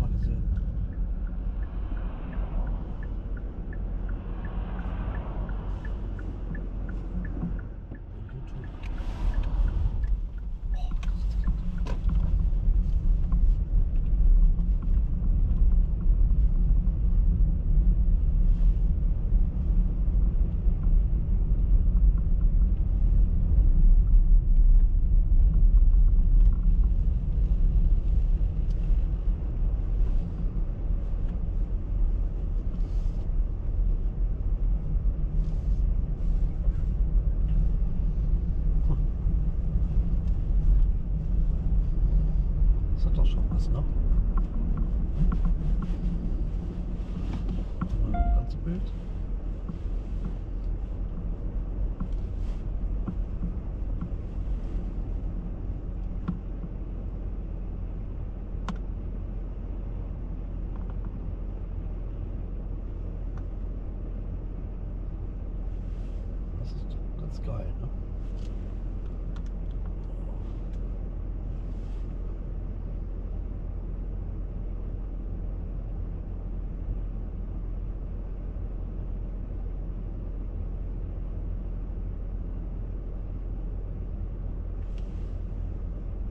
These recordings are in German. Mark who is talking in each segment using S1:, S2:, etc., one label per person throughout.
S1: habe ich auf Video auch schon mal gesehen. YouTube. Oh, das ist kalt. Das hat doch schon was, ne? Mal Das ganze Bild. Das ist doch ganz geil, ne?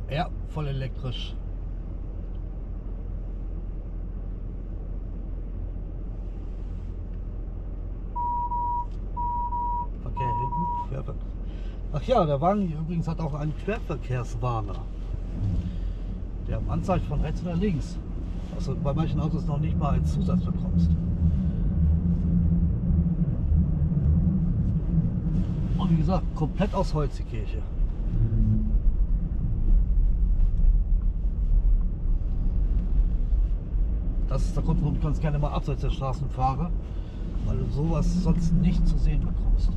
S1: Ja, voll elektrisch. Verkehr hinten. Ach ja, der Wagen hier übrigens hat auch einen Querverkehrswarner. Der anzeigt von rechts oder links. Was du bei manchen Autos noch nicht mal als Zusatz bekommst. Und wie gesagt, komplett aus Holz die Kirche. Das ist der Grund, warum ich ganz gerne mal abseits der Straßen fahre, weil du sowas sonst nicht zu sehen bekommst.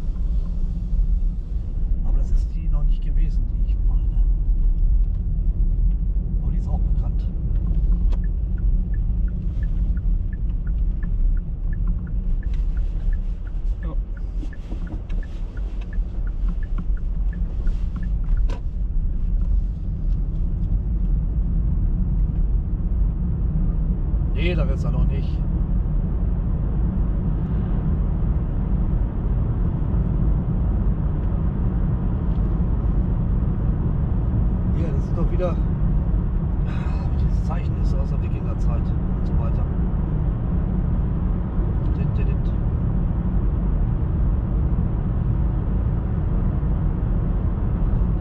S1: Aber das ist die noch nicht gewesen, die ich meine. Aber die ist auch bekannt.
S2: Ja.
S1: Da ist er noch nicht. Hier, das ist doch wieder. Ah, Dieses Zeichen ist aus der Wikingerzeit und so weiter.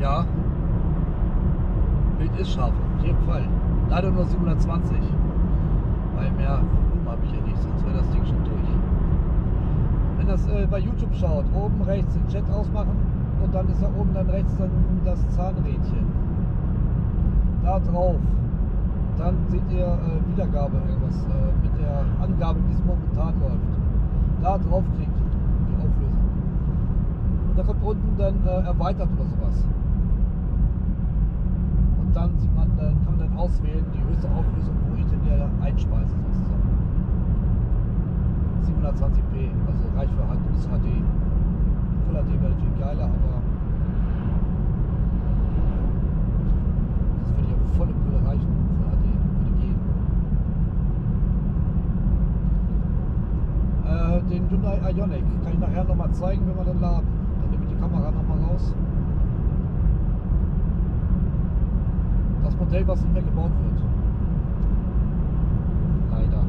S1: Ja. Bild ist scharf, auf jeden Fall. Leider nur 720. Mehr Volumen habe ich ja nicht, sonst wäre das Ding schon durch. Wenn das äh, bei YouTube schaut, oben rechts den Chat ausmachen und dann ist da oben dann rechts dann das Zahnrädchen. Da drauf. Dann seht ihr äh, Wiedergabe irgendwas äh, mit der Angabe, wie es momentan läuft. Da drauf klickt die Auflösung. Und da kommt unten dann äh, erweitert oder sowas. Und dann sieht man, dann kann man dann auswählen, die höchste Auflösung, wo ich denn hier einspeise. 720p, also reicht für bis HD. Full HD wäre natürlich geiler, aber das würde ja volle Pulle reichen für HD, würde gehen. Äh, den Hyundai Ioniq kann ich nachher nochmal zeigen, wenn wir den laden. Dann nehme ich die Kamera nochmal raus. Das Modell, was nicht mehr gebaut wird. Leider.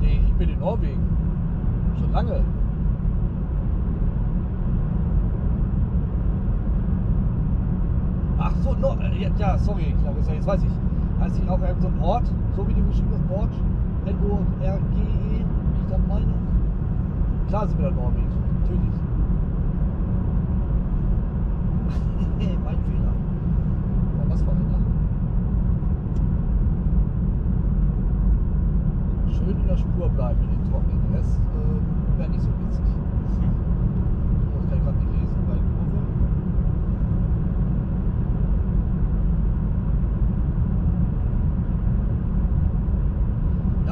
S1: Nee, ich bin in Norwegen. Schon lange. Ach so, no, äh, ja, sorry, Clarissa, jetzt weiß ich. Heißt nicht auch irgend so ein Ort, so wie du geschrieben hast, Ort? N-O-R-G-E, bin ich der Meinung. Klar sind wir in Norwegen, natürlich. mein Fehler. Aber was war denn da? Schön in der Spur bleiben in den Trockenen. Der Rest äh, wäre nicht so witzig. Das kann ich gerade nicht lesen bei der Kurve.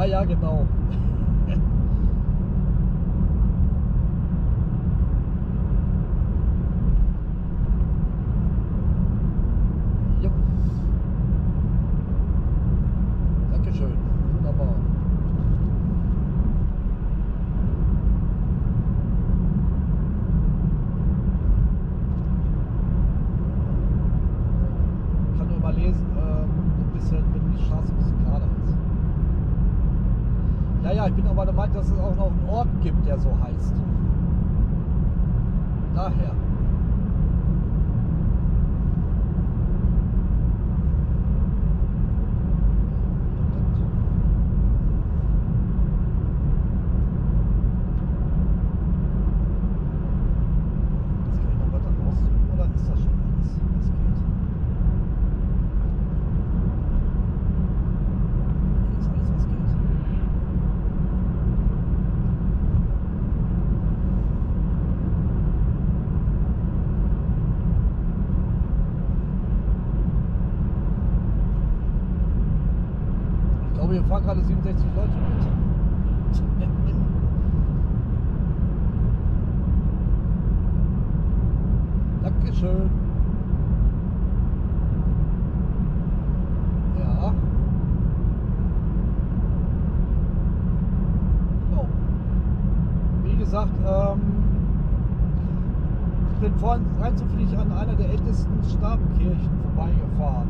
S1: Ja, ja, genau. Jupp. Dankeschön. Wunderbar. Ich kann nur mal lesen, ähm, ein bisschen, wenn die Straße ein bisschen gerader ist. Ja, ja, ich bin aber der Meinung, dass es auch noch einen Ort gibt, der so heißt. Daher. Jetzt kann ich noch weiter rauszoomen, oder ist das schon alles, was geht? Hier ist alles, was geht. Ich glaube, hier fahren gerade 67 Leute mit. Dankeschön. Ja. So. Wie gesagt, ähm, ich bin vorhin rein zufällig an Stabkirchen vorbeigefahren.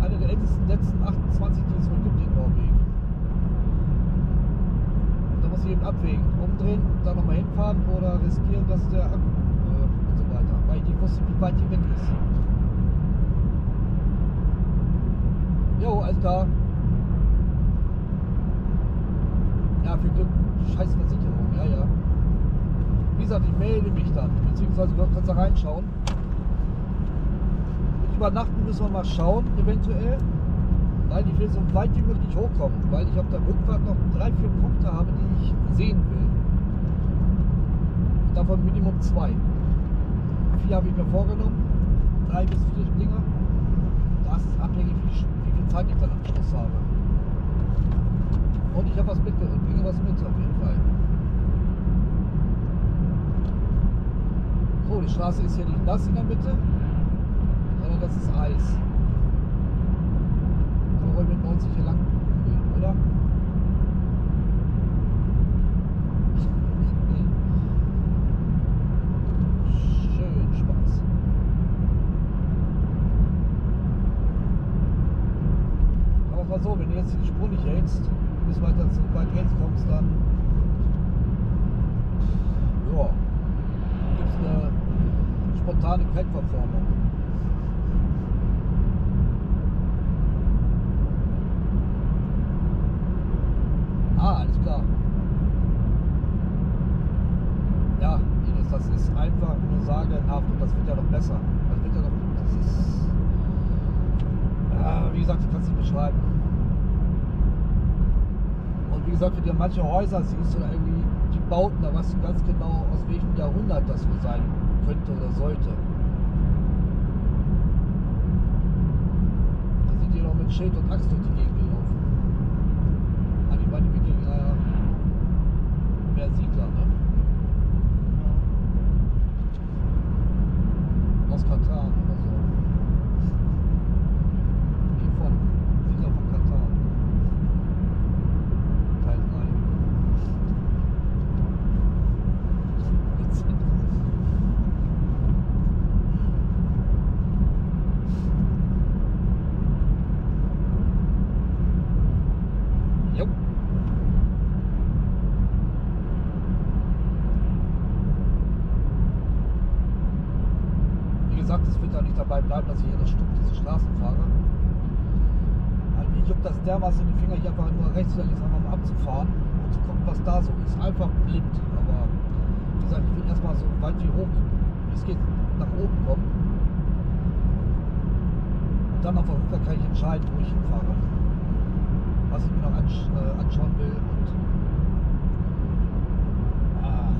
S1: Eine der ältesten letzten 28, die es wohl gibt in Norwegen. Und da muss ich eben abwägen, umdrehen, da nochmal hinfahren oder riskieren, dass der Akku äh, und so weiter, weil ich nicht wusste, wie weit die weg ist. Jo, alles klar. Ja, für Glück, scheiß Versicherung, ja, ja. Wie gesagt, ich melde mich dann, beziehungsweise du kannst da reinschauen. Übernachten müssen wir mal schauen, eventuell. Weil ich will so weit wie möglich hochkommen, weil ich auf der Rückfahrt noch drei, vier Punkte habe, die ich sehen will. Davon Minimum zwei. Vier habe ich mir vorgenommen, drei bis vier Dinger. Das ist abhängig, wie, viel Zeit ich dann am Schluss habe. Und ich habe was mitgebracht, bringe was mit auf jeden Fall. So, die Straße ist hier nicht nass in der Mitte, das ist Eis. Kann man ruhig mit 90 hier lang gehen, oder? Schön Spaß. Aber mal so, wenn du jetzt die Spur nicht hältst, bis weiter zu weit rechts kommst, dann ja, gibt es eine spontane Kaltverformung. Ah, alles klar. Ja, Ines, das ist einfach nur sagenhaft und das wird ja noch besser. Das wird ja noch, das ist, ja, wie gesagt, ich kann es nicht beschreiben. Und wie gesagt, wenn du manche Häuser siehst oder irgendwie die Bauten, da weißt du ganz genau, aus welchem Jahrhundert das wohl sein könnte oder sollte. Da sind die noch mit Schild und Axt durch die Gegend gelaufen. Eigentlich waren die Wikinger mehr Siedler, ne? Aus Katan oder so. Die von Siedler von Katan. Teil 3. Witzig. Jupp. Wie gesagt, es wird ja nicht dabei bleiben, dass ich hier das Stück diese Straßen fahre. Also ich in die Finger, hier einfach nur rechts oder links einfach mal abzufahren und zu gucken, was da so ist. Einfach blind. Aber wie gesagt, ich will erstmal so weit wie hoch, es geht, nach oben kommen. Und dann auf der Rückkehr kann ich entscheiden, wo ich hinfahre. Was ich mir noch ansch äh, anschauen will. Und ah.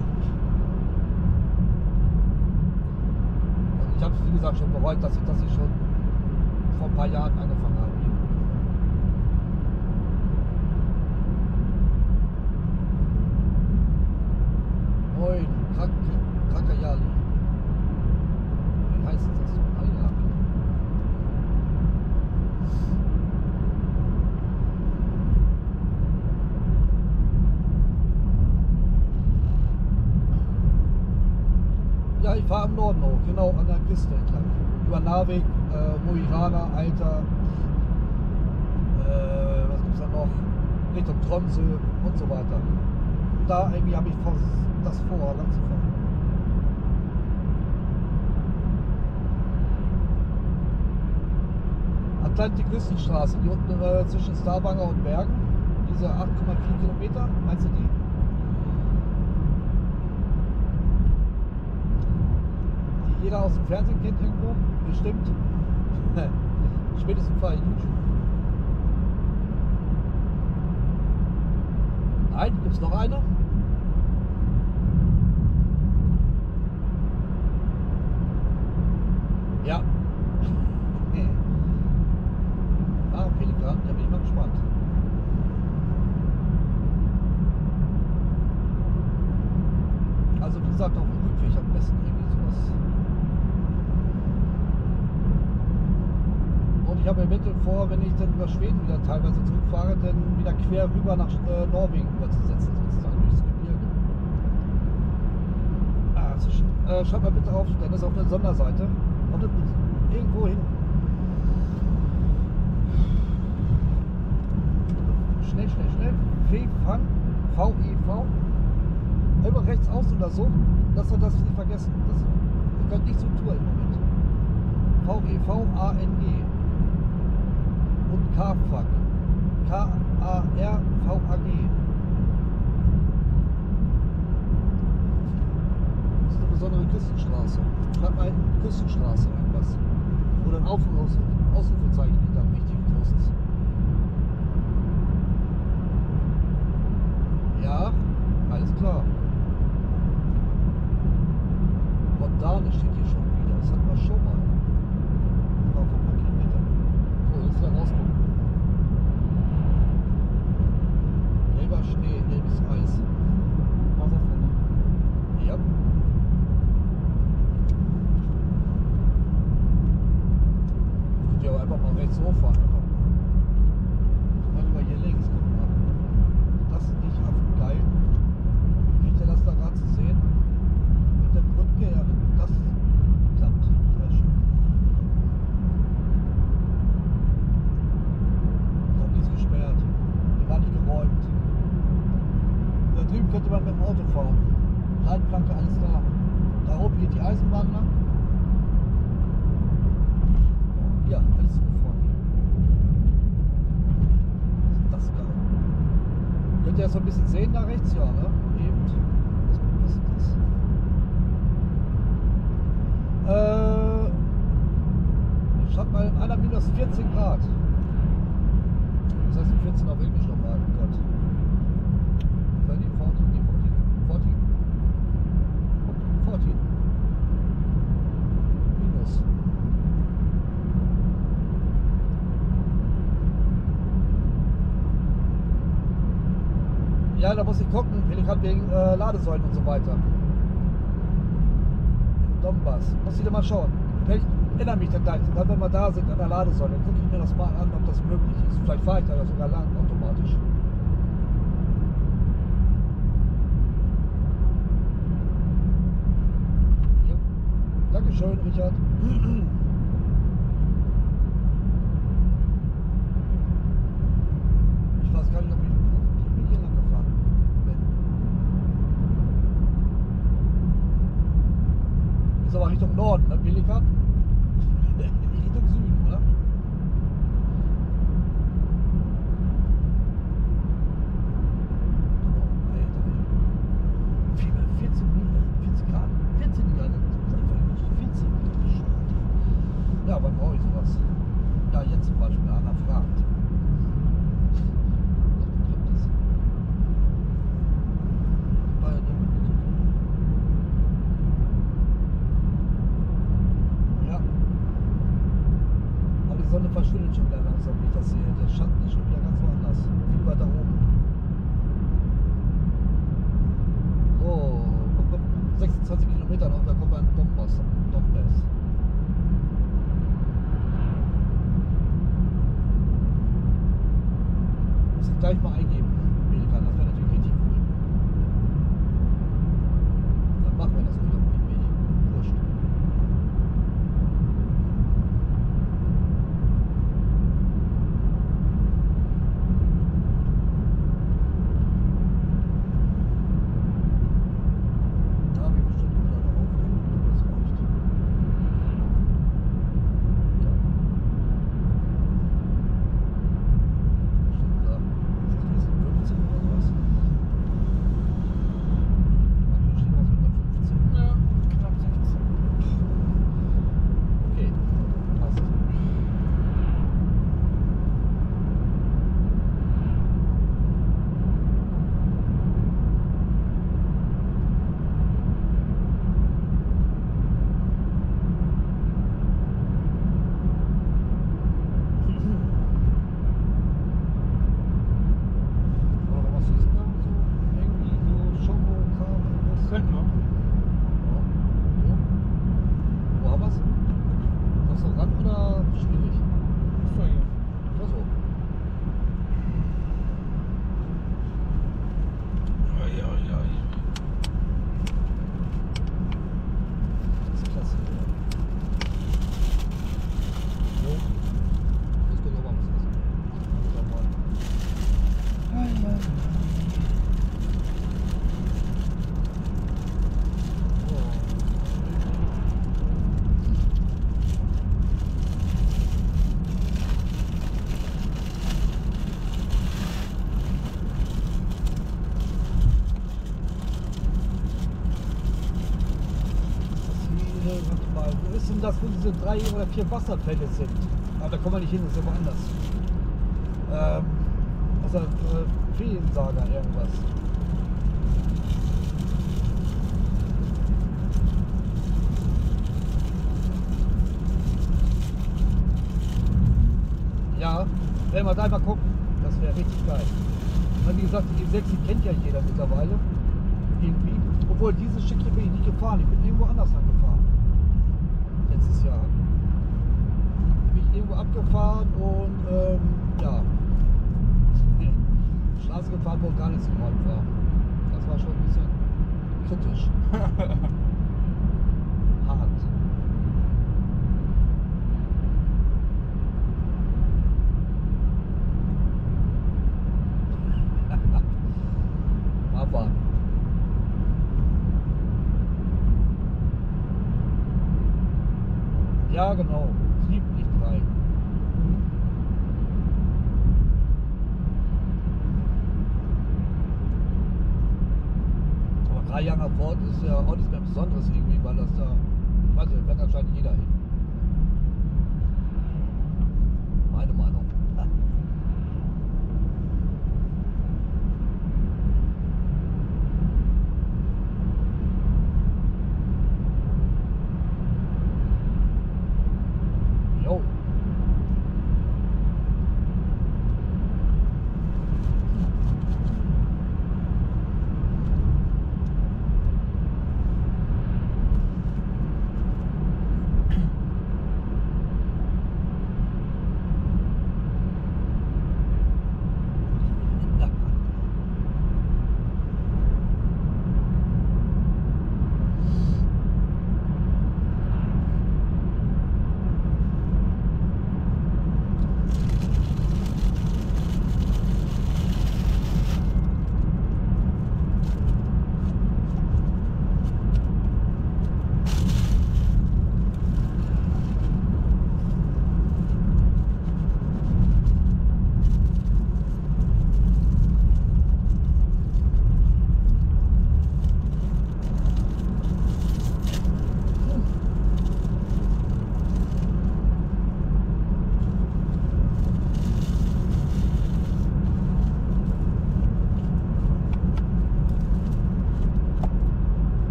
S1: Ich habe es wie gesagt schon bereut, dass ich das hier schon vor ein paar Jahren angefangen habe. Hier. Moin, Krak Krakajali. Wie heißt das so? Ah ja. Fahre im Norden hoch, genau an der Küste entlang. Über Narvik, äh, Mo i Rana, Alter, äh, was gibt's da noch? Richtung Tromsø und so weiter. Da irgendwie habe ich das vor, lang zu fahren. Atlantik-Küstenstraße, die unten äh, zwischen Stavanger und Bergen, diese 8,4 Kilometer, meinst du die? Die jeder aus dem Fernsehen kennt irgendwo, bestimmt. Spätestens bei YouTube. Nein, gibt es noch eine? Ja. ah, Pelikan, da bin ich mal gespannt. Also wie gesagt, auf dem Rückweg am besten irgendwie sowas. Ich habe eventuell vor, wenn ich dann über Schweden wieder teilweise zurückfahre, dann wieder quer rüber nach äh, Norwegen überzusetzen, sozusagen durchs Gebirge. Ah, das. Äh, schaut mal bitte auf, dann ist auf eine Sonderseite. Irgendwo hin. Schnell, schnell, schnell. V-Fun, V-I-V. Immer rechts aus oder so. Das soll das nicht vergessen. Das gehört nicht zur Tour im Moment. V-E-V-A-N-G. Und K-Fuck. K-A-R-V-A-G. Das ist eine besondere Küstenstraße. Schreib mal Küstenstraße irgendwas. Oder ein Auf Aus Ausrufezeichen hinter einem richtig großes. Ja, alles klar. Rondane steht hier schon wieder. Das hatten wir schon mal. Das war vor ein paar Kilometern. So, jetzt wieder rausgucken. Gelber Schnee, gelbes Eis.
S2: Wasserfälle.
S1: Ja. Könnt ihr aber einfach mal rechts hochfahren. Einfach mal. Mal lieber hier links. Guck mal. Das ist nicht affengeil. Kriegt ihr das da gerade zu sehen? Mit der Brücke, ja, wenn das klappt. Sehr schön. Warum die ist gesperrt? Die war nicht geräumt. Da drüben könnte man mit dem Auto fahren. Leitplanke, alles da. Da oben geht die Eisenbahn lang. Ja, alles so vorne. Was ist das geil? Könnt ihr das so ein bisschen sehen da rechts? Ja, ne? Eben. Was passiert ist. Wegen äh, Ladesäulen und so weiter. Im Donbass. Muss ich dir mal schauen. Vielleicht erinnere mich dann gleich, wenn wir da sind an der Ladesäule, dann gucke ich mir das mal an, ob das möglich ist. Vielleicht fahre ich da sogar lang automatisch. Dankeschön, Richard. Ich weiß gar nicht, ob ich, ob ich hier lang gefahren bin. Ist aber Richtung Norden, ne, Pelikan? Richtung Süden, oder? Alter, ey. Fieber, 14 Minuten, 14 Grad, 14 Grad, 14 Grad. Ja, wann brauche ich sowas? Ja, jetzt zum Beispiel, Anna fragt. Diese drei oder vier Wasserfälle sind? Aber da kommen wir nicht hin, das ist ja woanders. Ähm, das? Äh, irgendwas. Ja, wenn wir da mal gucken, das wäre richtig geil. Weil wie gesagt, die E6 die kennt ja jeder mittlerweile. Irgendwie. Obwohl dieses Stück hier bin ich nicht gefahren, ich bin irgendwo anders angefahren. Letztes Jahr. Bin abgefahren und ähm, ja. Straße gefahren, wo gar nichts geräumt war. Das war schon ein bisschen kritisch. Hart. Ja genau, sieben, nicht drei. Aber drei Jahre Ford ist ja auch nichts mehr Besonderes irgendwie,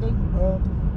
S1: Gucken, ähm,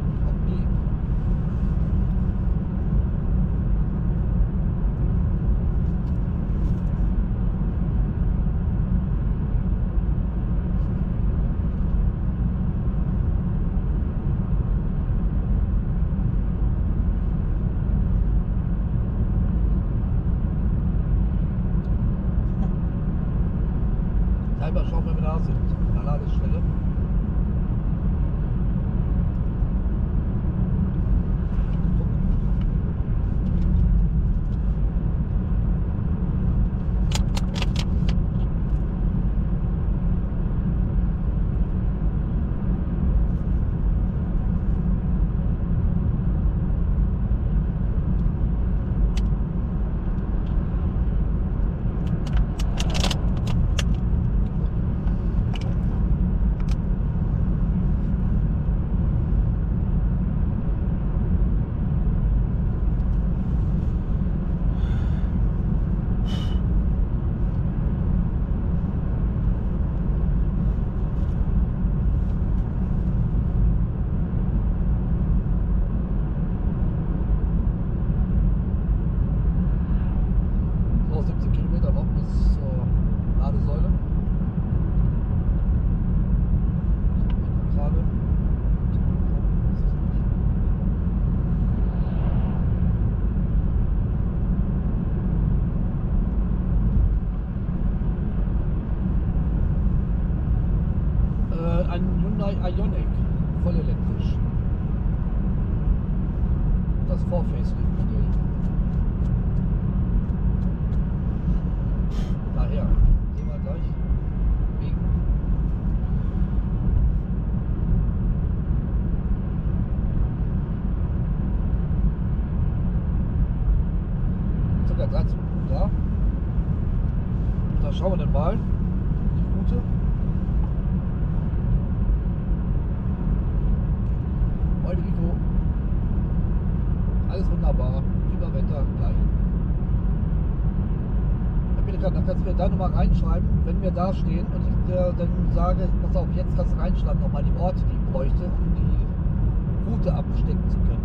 S1: da nochmal reinschreiben, wenn wir da stehen und ich dir dann sage, pass auf, jetzt kannst du reinschreiben nochmal die Orte, die ich bräuchte, um die Route abstecken zu können.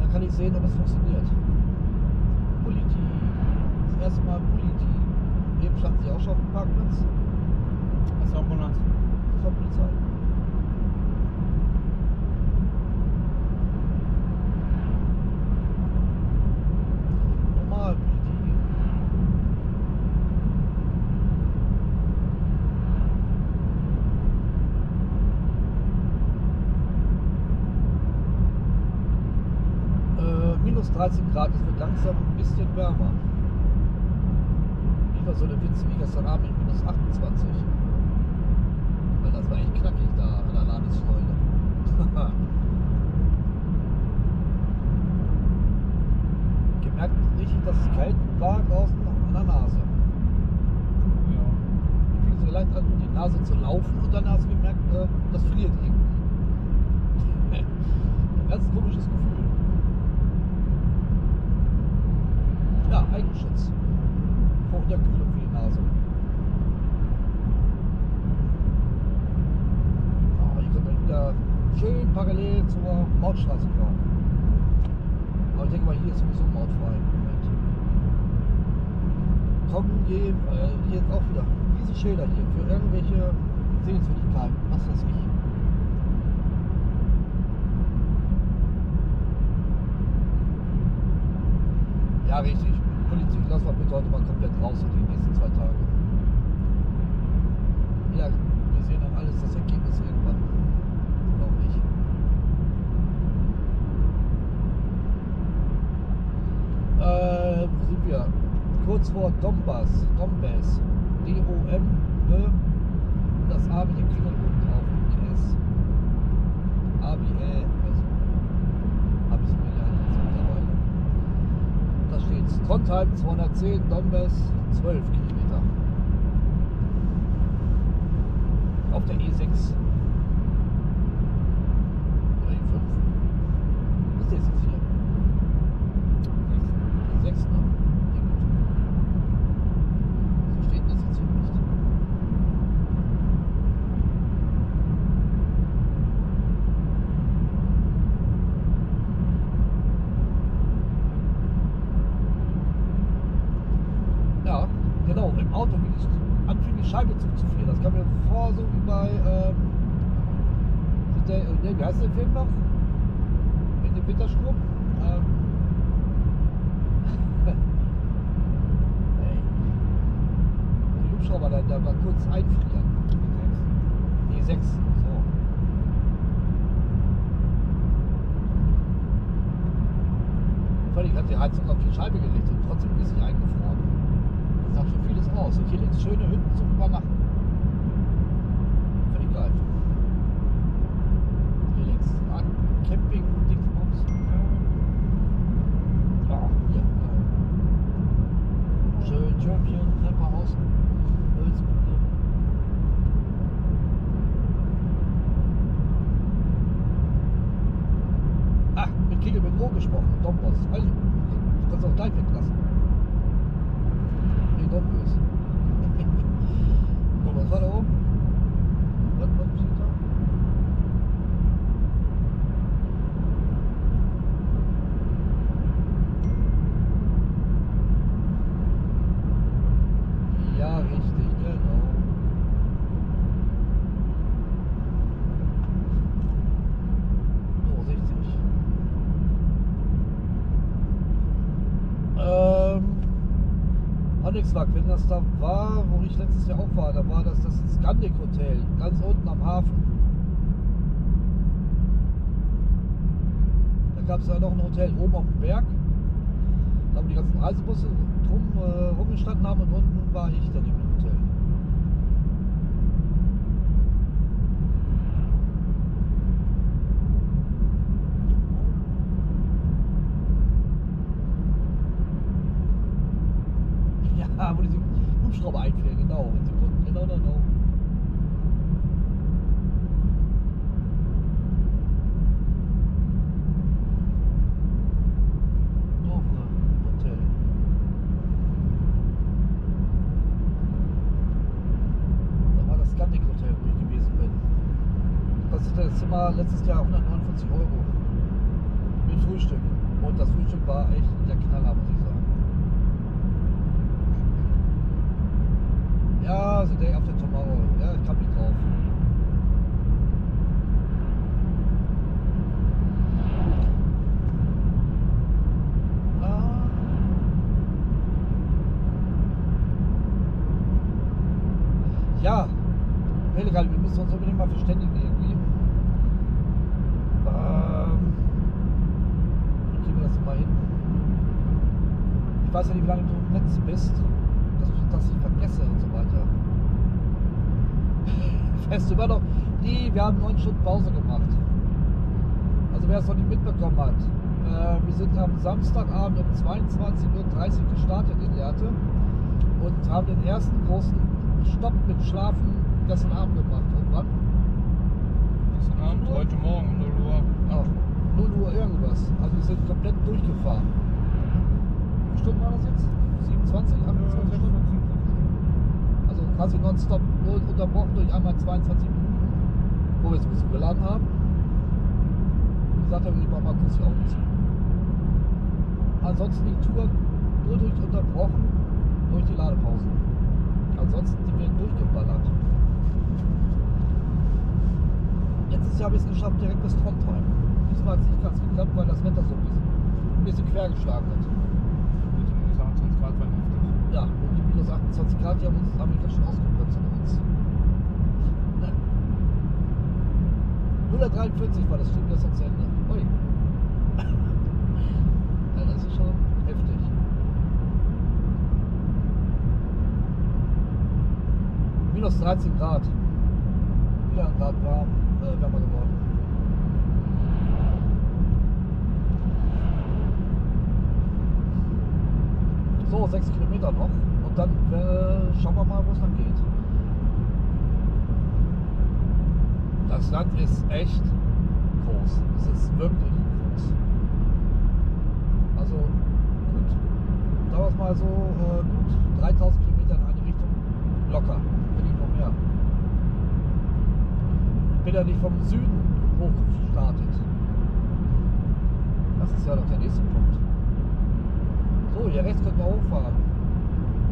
S1: Dann kann ich sehen, ob es funktioniert. Politi. Das erste Mal Politi. Eben standen sie auch schon auf dem Parkplatz.
S2: Das war Ambulanz.
S1: Das war Polizei. Normal Politi. Äh, minus 13 Grad, es wird langsam ein bisschen wärmer. Nicht mal so eine Witze wie gestern Abend mit minus 28. Weil das war echt knackig da an der Ladessäule. Gemerkt richtig, dass es kalt war draußen an der Nase.
S2: Ja.
S1: Fing so leicht an, die Nase zu laufen und dann hast du gemerkt, äh, das friert irgendwie. Ein ganz komisches Gefühl. Ja, Eigenschutz. Vor Unterkühlung für die Nase. Oh, hier können wir wieder schön parallel zur Mautstraße fahren. Aber ich denke mal, hier ist sowieso mautfrei im Moment. Kommen, gehen, äh, hier ist auch wieder diese Schilder hier für irgendwelche Sehenswürdigkeiten, was weiß ich. Ja, richtig. Politik lassen wir bitte heute mal komplett raus in den nächsten zwei Tagen. Ja, wir sehen dann alles das Ergebnis irgendwann. Oder auch nicht. Äh, wo sind wir? Kurz vor Donbass, Donbass. D-O-M, ne? Das A mit dem Klingel oben drauf und S. A wie Ä, also. Hab ich gelernt jetzt mittlerweile. Da steht's. Trondheim 210, Donbass 12 Kilometer. Auf der E6. Oder E5. Was ist das jetzt hier? E6, ne? Ja, gut. Genau, im Auto, wie ich anfing, die Scheibe zuzufrieren. Das kam mir vor, so wie bei, ähm, der, nee, wie heißt der Film noch? Mit dem Wintersturm? Ähm, ey. Wo die Hubschrauber dann da mal kurz einfrieren. Nee, sechs. So. Völlig hat die Heizung auf die Scheibe gerichtet und trotzdem ist sie eingefroren. Sagt schon vieles aus. Und hier links schöne Hütten zum Übernachten. Völlig geil. Hier links ah, Camping, Dingsbums. Ja, hier, geil. Schön Türmchen, Treppenhaus, Holzbude. Ah, mit Kegel mit O gesprochen, Dombos. Also, du kannst auch gleich weglassen. Nee, Dombos. so, was war da oben? Was, was steht da? Ja, richtig, genau. So, 60. Ähm, Onyxwag, wenn das da war, wo ich letztes Jahr auch war, da war das das Scandic Hotel, ganz unten am Hafen. Da gab es ja noch ein Hotel oben auf dem Berg, da wo die ganzen Reisebusse drum äh, rumgestanden haben und unten war ich dann im Hotel. Ja, wo diese Hubschrauber einfällt, genau, in Sekunden, genau, genau. Das Scandic Hotel, wo ich gewesen bin. Kostete das Zimmer letztes Jahr 149 Euro. Mit Frühstück. Und das Frühstück war echt der Knaller, muss ich sagen. Ja, The Day After Tomorrow. Ja, ich kam nicht drauf. Ah. Ja, Pellegal, wir müssen uns unbedingt mal verständigen irgendwie. Ähm, kriegen wir das mal hin? Ich weiß ja nicht, wie lange du im Netz bist, dass ich das nicht vergesse und so weiter. Fährst du immer noch? Nee, wir haben neun Stunden Pause gemacht. Also wer es noch nicht mitbekommen hat, äh, wir sind am Samstagabend um 22.30 Uhr gestartet in Lehrte und haben den ersten großen Stopp mit Schlafen gestern Abend gemacht.
S2: Gestern Abend, heute Morgen um 0 Uhr.
S1: Ja, 0 Uhr irgendwas. Also wir sind komplett durchgefahren. Wie viele Stunden war das jetzt? 27, 28 Stunden? Also quasi nonstop unterbrochen durch einmal 22 Minuten, wo wir sowieso geladen haben. Wie gesagt, habe ich mal kurz die Augen zu. Ansonsten die Tour nur durch unterbrochen durch die Ladepausen. Ansonsten sind wir durchgeballert. Letztes Jahr habe ich es geschafft, direkt bis Trondheim. Diesmal hat es nicht ganz geklappt, weil das Wetter so ein bisschen, ein bisschen quer geschlagen hat.
S2: Mit minus 28 Grad war heftig.
S1: Ja, und die minus 28 Grad, die haben, uns, haben mich ganz schön ausgebremst an uns. Ne. 0,43 war das Stimmt gestern zu Ende. Ui. ja, das ist schon heftig. Minus 13 Grad. Wieder ein Grad warm, wärmer geworden. So, sechs Kilometer noch und dann äh, schauen wir mal, wo es dann geht. Das Land ist echt groß. Es ist wirklich groß. Also gut, sagen wir es mal so, äh, gut 3000 Kilometer in eine Richtung. Locker, wenn nicht noch mehr. Ja nicht vom Süden hochgestartet. Das ist ja doch der nächste Punkt. So, hier rechts können wir hochfahren.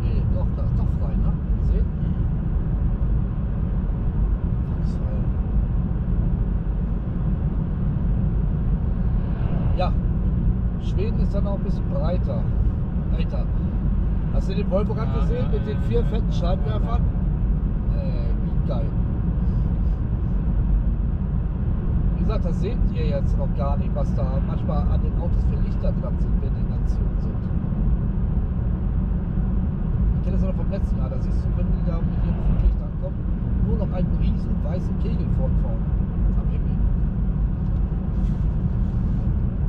S1: Nee, Doch, da ist doch frei, ne? Gesehen? Ja, Schweden ist dann auch ein bisschen breiter. Alter, hast du den Volvo gerade gesehen mit den vier fetten Scheinwerfern? Äh, wie geil. Wie gesagt, das seht ihr jetzt noch gar nicht, was da manchmal an den Autos für Lichter dran sind, wenn die in Aktion sind. Ich kenne das noch vom letzten Jahr, da siehst du, wenn die da mit ihrem Flutlicht ankommen, nur noch einen riesen weißen Kegel vorn vorne am Himmel.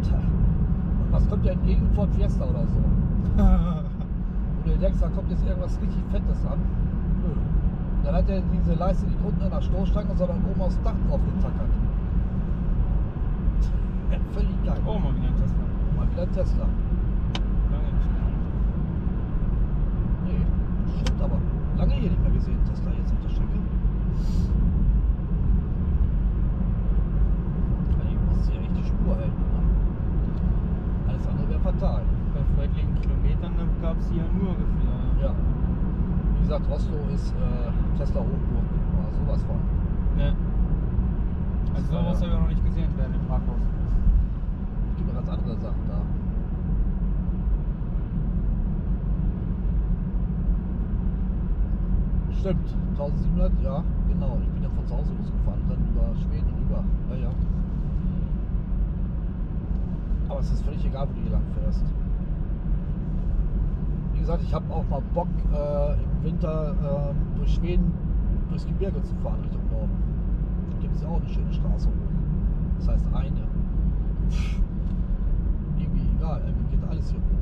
S1: Tja. Und was kommt dir entgegen vor Fiesta oder so? Und du denkst, da kommt jetzt irgendwas richtig Fettes an. Nö. Dann hat er diese Leiste nicht unten an der Stoßstange, sondern oben aufs Dach drauf getackert. Völlig geil.
S2: Oh, mal wieder ein Tesla.
S1: Mal wieder ein Tesla.
S2: Lange nicht mehr.
S1: Nee, stimmt aber. Lange hier nicht mehr gesehen, Tesla jetzt auf der Strecke. Also ich muss hier echt die Spur halten. Ne? Alles andere wäre fatal.
S2: Bei freundlichen Kilometern gab es hier nur Gefühle.
S1: Ja. Wie gesagt, Rostow ist äh, Tesla Hochburg. War sowas von.
S2: Ne. Also sowas habe ich noch nicht gesehen während dem Parkhaus.
S1: Gibt noch ganz andere Sachen da. Stimmt, 1700, ja, genau. Ich bin ja von zu Hause losgefahren, dann über Schweden und über. Ja, ja. Aber es ist völlig egal, wo du hier lang fährst. Wie gesagt, ich habe auch mal Bock, äh, im Winter äh, durch Schweden, durchs Gebirge zu fahren, Richtung Norden. Da gibt es ja auch eine schöne Straße oben. Das heißt eine. egal, er geht alles hier hoch.